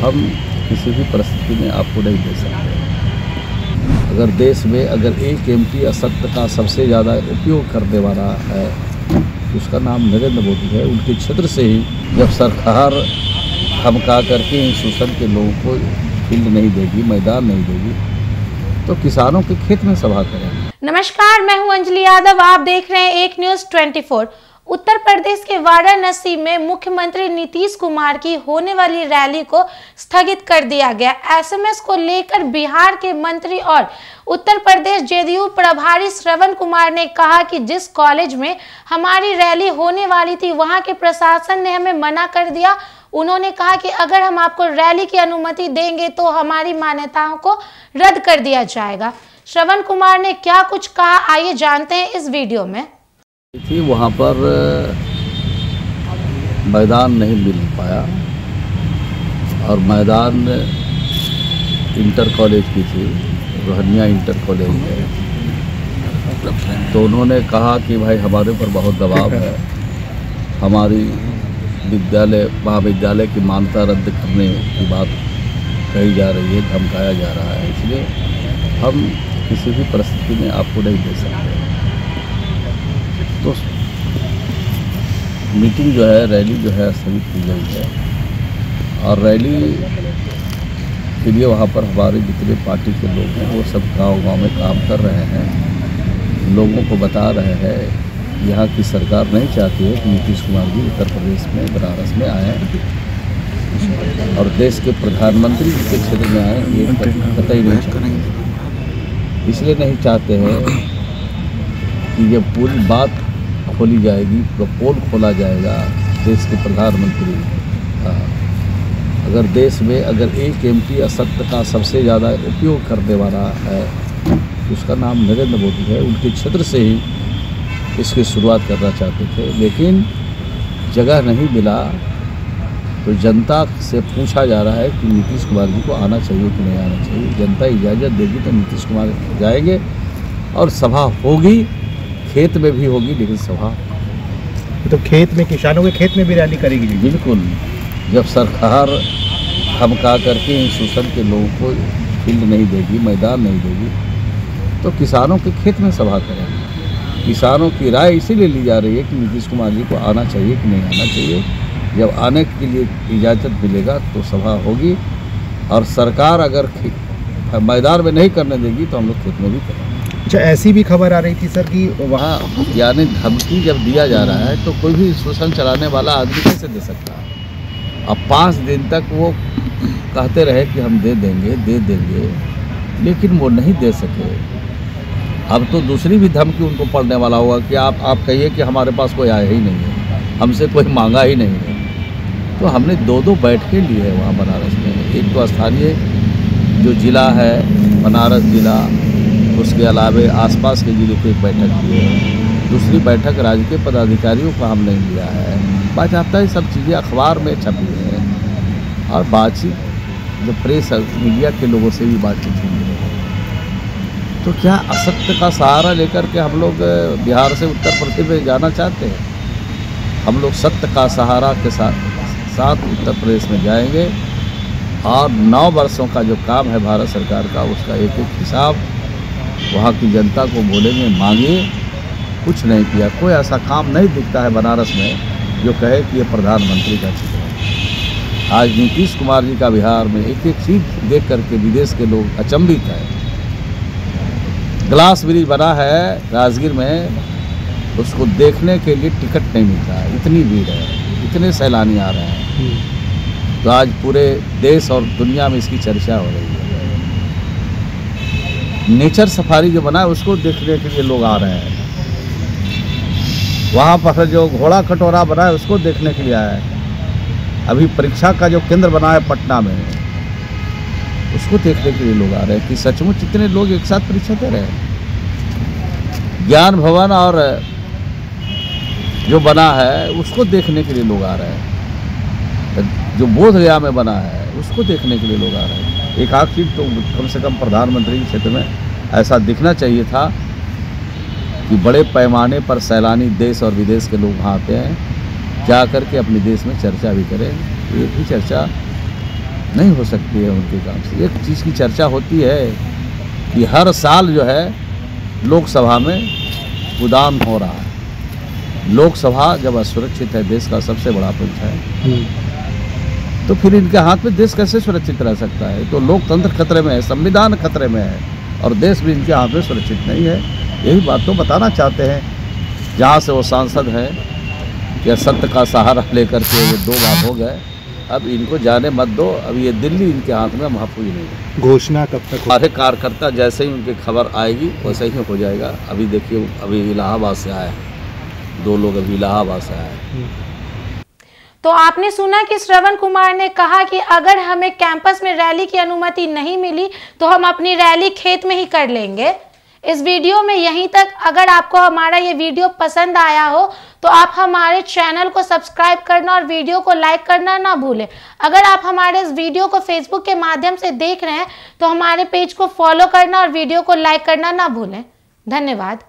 हम किसी भी परिस्थिति में आपको नहीं दे सकते। अगर देश में अगर एक एम पी असत्य का सबसे ज़्यादा उपयोग करने वाला है, उसका नाम नरेंद्र मोदी है। उनके क्षेत्र से ही जब सरकार धमका करके इन शोषण के लोगों को फ़ील्ड नहीं देगी, मैदान नहीं देगी तो किसानों के खेत में सभा करेंगे। नमस्कार, मैं हूँ अंजलि यादव। आप देख रहे हैं एक न्यूज़ 24 उत्तर प्रदेश के वाराणसी में मुख्यमंत्री नीतीश कुमार की होने वाली रैली को स्थगित कर दिया गया। एसएमएस को लेकर बिहार के मंत्री और उत्तर प्रदेश जेडीयू प्रभारी श्रवण कुमार ने कहा कि जिस कॉलेज में हमारी रैली होने वाली थी, वहाँ के प्रशासन ने हमें मना कर दिया। उन्होंने कहा कि अगर हम आपको रैली की अनुमति देंगे तो हमारी मान्यताओं को रद्द कर दिया जाएगा। श्रवण कुमार ने क्या कुछ कहा, आइए जानते हैं इस वीडियो में। थी, वहाँ पर, मैदान नहीं मिल पाया। और मैदान इंटर कॉलेज की थी, रोहनिया इंटर कॉलेज है तो उन्होंने कहा कि भाई, हमारे ऊपर बहुत दबाव है। हमारी विद्यालय, महाविद्यालय की मान्यता रद्द करने की बात कही जा रही है, धमकाया जा रहा है। इसलिए हम किसी भी परिस्थिति में आपको नहीं दे सकते। तो मीटिंग जो है रैली जो है स्थगित की गई है। और रैली के लिए वहाँ पर हमारे जितने पार्टी के लोग हैं वो सब गाँव गाँव में काम कर रहे हैं। लोगों को बता रहे हैं यहाँ की सरकार नहीं चाहती है कि नीतीश कुमार जी उत्तर प्रदेश में बनारस में आए। और देश के प्रधानमंत्री के क्षेत्र में आए ये कतई नहीं चाहते इसलिए नहीं चाहते हैं कि ये पूरी बात खोली जाएगी पोल खोला जाएगा? देश के प्रधानमंत्री। का अगर देश में अगर एक एम पी असत्य का सबसे ज़्यादा उपयोग करने वाला है तो उसका नाम नरेंद्र मोदी है। उनके क्षेत्र से ही इसकी शुरुआत करना चाहते थे, लेकिन जगह नहीं मिला तो जनता से पूछा जा रहा है कि नीतीश कुमार जी को आना चाहिए कि नहीं आना चाहिए। जनता इजाज़त देगी तो नीतीश कुमार जाएँगे और सभा होगी। खेत में भी होगी लेकिन सभा। तो खेत में किसानों के खेत में भी रैली करेगी बिल्कुल। जब सरकार धमका करके इन शोषण के लोगों को फ़ील्ड नहीं देगी मैदान नहीं देगी तो किसानों के खेत में सभा करेंगे किसानों की राय इसीलिए ली जा रही है कि नीतीश कुमार जी को आना चाहिए कि नहीं आना चाहिए। जब आने के लिए इजाज़त मिलेगा तो सभा होगी। और सरकार अगर मैदान में नहीं करने देगी तो हम लोग खेत में भी करेंगे। अच्छा ऐसी भी खबर आ रही थी सर कि वहाँ यानी धमकी जब दिया जा रहा है तो कोई भी शोषण चलाने वाला आदमी कैसे दे सकता है? अब पाँच दिन तक वो कहते रहे कि हम दे देंगे दे देंगे, लेकिन वो नहीं दे सके। अब तो दूसरी भी धमकी उनको पड़ने वाला होगा कि आप आप कहिए कि हमारे पास कोई आया ही नहीं है, हमसे कोई मांगा ही नहीं है। तो हमने दो दो बैठकें ली है वहाँ बनारस में। एक तो स्थानीय जो ज़िला है, बनारस ज़िला उसके अलावे आसपास के ज़िले की एक बैठक की है। दूसरी बैठक राज्य के पदाधिकारियों का हमने लिया है। बाजाबता ये सब चीज़ें अखबार में छपी है। और बातचीत, जो प्रेस मीडिया के लोगों से भी बातचीत हुई है। तो क्या असत्य का सहारा लेकर के हम लोग बिहार से उत्तर प्रदेश में जाना चाहते हैं? हम लोग सत्य का सहारा के साथ साथ उत्तर प्रदेश में जाएँगे। और नौ वर्षों का जो काम है भारत सरकार का, उसका एक एक हिसाब वहाँ की जनता को बोलेंगे मांगे कुछ नहीं किया। कोई ऐसा काम नहीं दिखता है बनारस में जो कहे कि ये प्रधानमंत्री का चित्र है। आज नीतीश कुमार जी का बिहार में एक एक चीज़ देख करके विदेश के लोग अचंभित है। ग्लास ब्रिज बना है राजगीर में उसको देखने के लिए टिकट नहीं मिलता है। इतनी भीड़ है इतने सैलानी आ रहे हैं। तो आज पूरे देश और दुनिया में इसकी चर्चा हो रही है। नेचर सफारी जो बना है, उसको देखने के लिए लोग आ रहे हैं। वहाँ पर जो घोड़ा कटोरा बना है, उसको देखने के लिए आया है। अभी परीक्षा का जो केंद्र बना है पटना में, उसको देखने के लिए लोग आ रहे हैं कि सचमुच इतने लोग एक साथ परीक्षा दे रहे हैं। ज्ञान भवन और, जो बना है, उसको देखने के लिए लोग आ रहे हैं। जो बोध गया में बना है, उसको देखने के लिए लोग आ रहे हैं। एक आध सीट तो कम से कम प्रधानमंत्री क्षेत्र में ऐसा दिखना चाहिए था कि बड़े पैमाने पर सैलानी देश और विदेश के लोग वहाँ आते हैं जा कर के अपने देश में चर्चा भी करें। एक भी चर्चा नहीं हो सकती है उनके काम से। एक चीज़ की चर्चा होती है कि हर साल जो है लोकसभा में उदान हो रहा है। लोकसभा जब असुरक्षित है, देश का सबसे बड़ा पंच है। तो फिर इनके हाथ में देश कैसे सुरक्षित रह सकता है? तो लोकतंत्र खतरे में है संविधान खतरे में है और देश भी इनके हाथ में सुरक्षित नहीं है। यही बात तो बताना चाहते हैं। जहाँ से वो सांसद हैं कि सत्य का सहारा लेकर के ये दो बार हो गए। अब इनको जाने मत दो। अब ये दिल्ली इनके हाथ में महफूज नहीं है। घोषणा कब तक हमारे कार्यकर्ता जैसे ही उनकी खबर आएगी वैसे ही हो जाएगा। अभी देखिए अभी इलाहाबाद से आए। दो लोग अभी इलाहाबाद से आए हैं। तो आपने सुना कि श्रवण कुमार ने कहा कि अगर हमें कैंपस में रैली की अनुमति नहीं मिली तो हम अपनी रैली खेत में ही कर लेंगे। इस वीडियो में यहीं तक अगर आपको हमारा ये वीडियो पसंद आया हो तो आप हमारे चैनल को सब्सक्राइब करना और वीडियो को लाइक करना ना भूलें। अगर आप हमारे इस वीडियो को फेसबुक के माध्यम से देख रहे हैं तो हमारे पेज को फॉलो करना और वीडियो को लाइक करना ना भूलें। धन्यवाद।